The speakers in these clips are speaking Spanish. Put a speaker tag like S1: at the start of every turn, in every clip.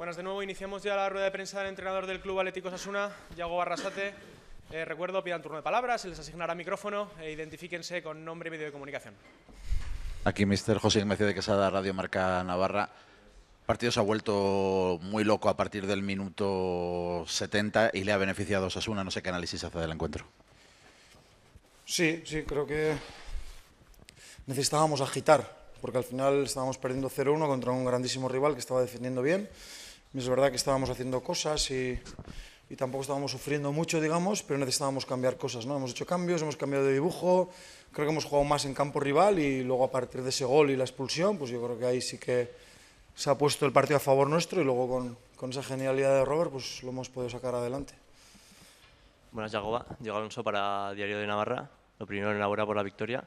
S1: Buenas de nuevo, iniciamos ya la rueda de prensa del entrenador del Club Atlético Sasuna, Yago Barrasate. Eh, recuerdo, pidan turno de palabras, se les asignará micrófono e identifíquense con nombre y medio de comunicación.
S2: Aquí Mr. José Ignacio de Quesada, Radio Marca Navarra. El partido se ha vuelto muy loco a partir del minuto 70 y le ha beneficiado a Sasuna. No sé qué análisis hace del encuentro.
S3: Sí, sí, creo que necesitábamos agitar, porque al final estábamos perdiendo 0-1 contra un grandísimo rival que estaba defendiendo bien es verdad que estábamos haciendo cosas y, tampoco estábamos sufriendo mucho, digamos, pero necesitábamos cambiar cosas, ¿no? Hemos hecho cambios, hemos cambiado de dibujo, creo que hemos jugado más en campo rival y luego a partir de ese gol y la expulsión, pues yo creo que ahí sí que se ha puesto el partido a favor nuestro y luego con, esa genialidad de Robert pues lo hemos podido sacar adelante.
S4: Buenas, Jagoba. Diego Alonso para Diario de Navarra. Lo primero, enhorabuena por la victoria.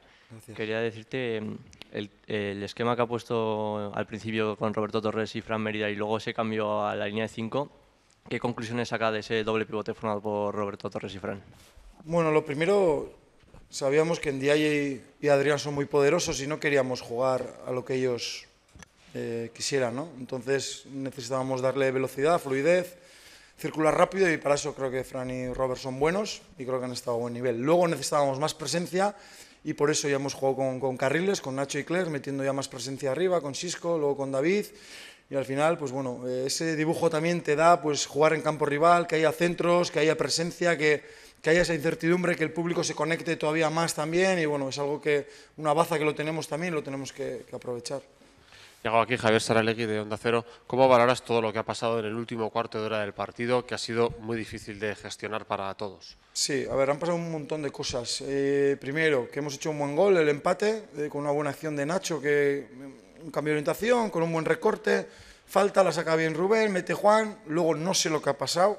S4: Quería decirte mm, el, esquema que ha puesto al principio con Roberto Torres y Fran Mérida y luego se cambió a la línea de 5. ¿Qué conclusiones saca de ese doble pivote formado por Roberto Torres y Fran?
S3: Bueno, lo primero, sabíamos que Ndiaye y Adrián son muy poderosos y no queríamos jugar a lo que ellos eh, quisieran, ¿no? Entonces necesitábamos darle velocidad, fluidez, circular rápido y para eso creo que Fran y Robert son buenos y creo que han estado a buen nivel. Luego necesitábamos más presencia y por eso ya hemos jugado con, carriles, con Nacho y Claire, metiendo ya más presencia arriba, con Sisco, luego con David, y al final, pues bueno, eh, ese dibujo también te da pues jugar en campo rival, que haya centros, que haya presencia, que, que haya esa incertidumbre, que el público se conecte todavía más también, y bueno, es algo que, una baza que lo tenemos también, lo tenemos que aprovechar.
S5: Llego aquí Javier Saralegui de Onda Cero. ¿Cómo valoras todo lo que ha pasado en el último cuarto de hora del partido, que ha sido muy difícil de gestionar para todos?
S3: Sí, a ver, han pasado un montón de cosas. Eh, primero, que hemos hecho un buen gol, el empate, eh, con una buena acción de Nacho, que un cambio de orientación, con un buen recorte. Falta, la saca bien Rubén, mete Juan. Luego no sé lo que ha pasado.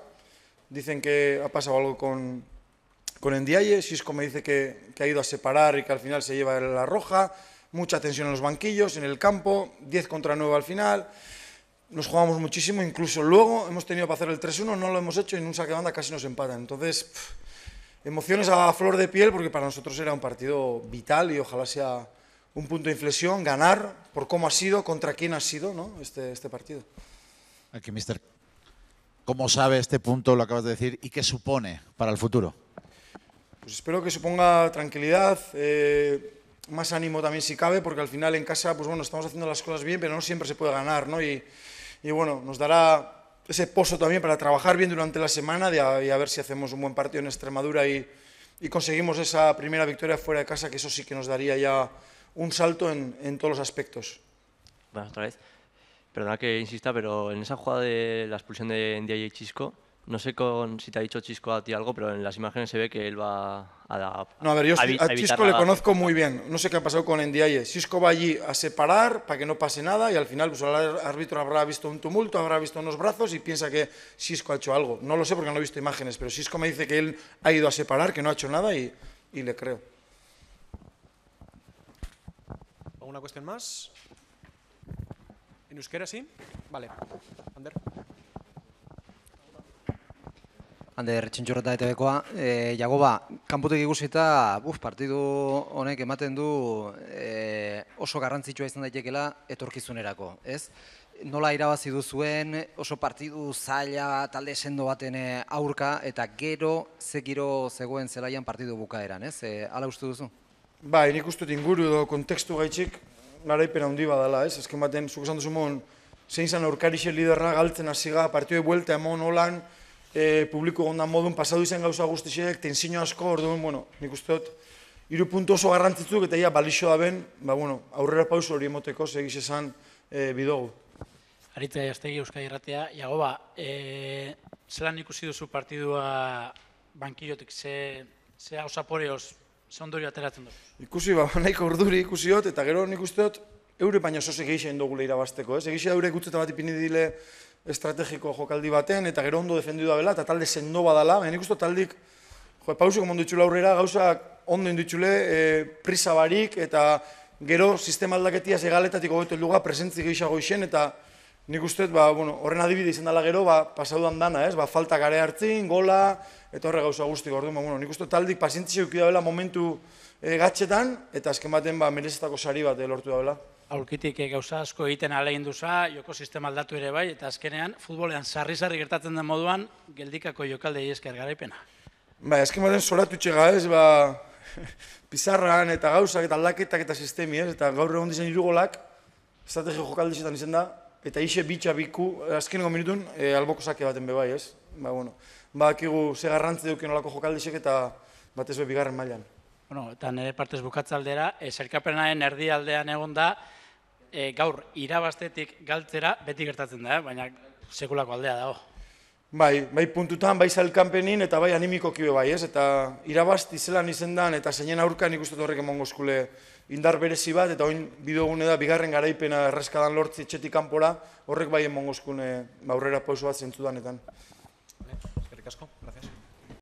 S3: Dicen que ha pasado algo con, con Endiaye. Sisco me dice que, que ha ido a separar y que al final se lleva la roja mucha tensión en los banquillos, en el campo, 10 contra 9 al final. Nos jugamos muchísimo, incluso luego hemos tenido para hacer el 3-1, no lo hemos hecho y en un saque de banda casi nos empatan. Entonces, emociones a flor de piel porque para nosotros era un partido vital y ojalá sea un punto de inflexión, ganar por cómo ha sido, contra quién ha sido ¿no? este, este partido.
S2: Aquí, mister. ¿Cómo sabe este punto, lo acabas de decir, y qué supone para el futuro?
S3: Pues espero que suponga tranquilidad, eh, más ánimo también si cabe, porque al final en casa, pues bueno, estamos haciendo las cosas bien, pero no siempre se puede ganar, ¿no? Y, y bueno, nos dará ese pozo también para trabajar bien durante la semana y a, ver si hacemos un buen partido en Extremadura y, y, conseguimos esa primera victoria fuera de casa, que eso sí que nos daría ya un salto en, en todos los aspectos.
S4: Bueno, otra vez. Perdona que insista, pero en esa jugada de la expulsión de Ndiaye Chisco, no sé con, si te ha dicho Chisco a ti algo, pero en las imágenes se ve que él va a...
S3: no, a ver, yo a, Chisco le conozco muy bien. No sé qué ha pasado con Ndiaye. Chisco va allí a separar para que no pase nada y al final pues, el árbitro habrá visto un tumulto, habrá visto unos brazos y piensa que Chisco ha hecho algo. No lo sé porque no he visto imágenes, pero Chisco me dice que él ha ido a separar, que no ha hecho nada y, y le creo.
S1: ¿Alguna cuestión más? ¿En euskera sí? Vale. Ander.
S6: Ander, txintxorreta eta bekoa. E, Jagoba, kanpotek ikusita, buf, partidu honek ematen du e, oso garrantzitsua izan daitekela etorkizunerako, ez? Nola irabazi duzuen, oso partidu zaila talde sendo baten e, aurka, eta gero zekiro zegoen zelaian partidu bukaeran, ez? E, ala uste duzu?
S3: Ba, nik uste inguru edo kontekstu gaitxik, garaipena handi badala, ez? Ezken baten, zuk esan duzu mon, zein zan aurkarixe liderra galtzen hasiga, partidu buelta emon holan, e, publiko gondan modun pasadu izan gauza guztiak, tensino asko, orduan, bueno, nik uste dut, iru puntu oso garrantzitzuk eta ia balixo da ben, ba, bueno, aurrera pauso hori emoteko, segiz esan e, bidogu.
S7: Aritza jaztegi Euskadi Irratea, jago ba, e, zelan ikusi duzu partidua bankillotik, ze, ze hau zaporeoz, ze ondori ateratzen du?
S3: Ikusi, ba, nahiko urduri ikusi dut, eta gero nik uste dut, eure baina oso segeixen dugu lehira bazteko, ez? Egixea eure gutzeta bat ipini dile, estrategiko jokaldi baten, eta gero ondo defendidu da bela, eta talde sendo badala, baina nik taldik, jo, pausi komo ditxule aurrera, gauzak ondo inditxule, e, prisa barik, eta gero sistema aldaketiaz egaletatik hobetu luga, presentzi gehiago isen, eta nik uste, ba, bueno, horren adibide izan dela gero, ba, pasaudan dana, ez, ba, falta gare hartzin, gola, eta horre gauza guztik, ordu, ba, bueno, nik uste taldik pazientzia eukida bela momentu e, gatxetan, eta azken baten, ba, merezatako sari bat e, lortu da bela.
S7: aurkitik eh, gauza asko egiten alein duza, joko sistema aldatu ere bai, eta azkenean futbolean sarri-sarri gertatzen den moduan, geldikako jokaldei esker garaipena.
S3: Ba, azken baten solatu txega ez, ba, pizarran eta gauzak eta aldaketak eta sistemi ez, eta gaur egon dizen irugolak, estrategio jokaldizetan izen da, eta ise bitxa biku, azkenengo minutun, e, alboko sake baten bebai ez. Ba, bueno, ba, akigu ze garrantzi duken olako jokaldizek eta batez be bigarren mailan.
S7: Bueno, eta nire partez bukatzaldera, e, zerkapenaren erdialdean egon da, e, gaur irabaztetik galtzera beti gertatzen da, eh? baina sekulako aldea dago.
S3: Bai, bai puntutan, bai zailkanpenin eta bai animikoki bai, ez? Eta irabazti zelan izendan eta zeinen aurkan ikusten horrek emongo eskule indar berezi bat, eta oin bidogune da, bigarren garaipena erreskadan lortzi etxetik kanpora, horrek bai emongo eskune aurrera pauso bat zentzudanetan.